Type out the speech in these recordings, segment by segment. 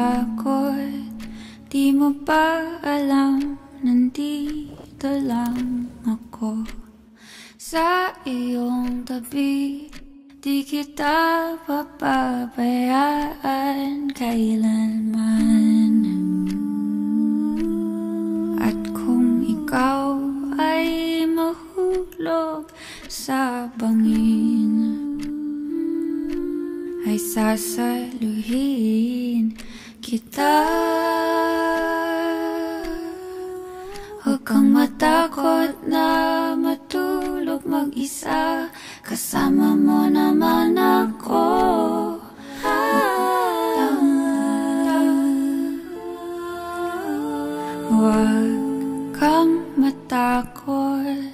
takot Di mo pa alam Nandito lang ako. Sa iyong tabi Di kita papabayaan Kailanman. At kung ikaw ay mahulog Sa bangin ay sasaluhin kita. Huwag kang matakot na matulog mag-isa. Kasama mo naman ako. Huwag kang matakot.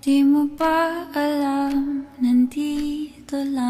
Di mo ba alam Nandito lang